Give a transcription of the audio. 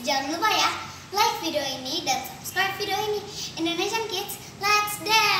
jangan lupa ya like video ini dan subscribe video ini. Indonesian Kids, let's dance!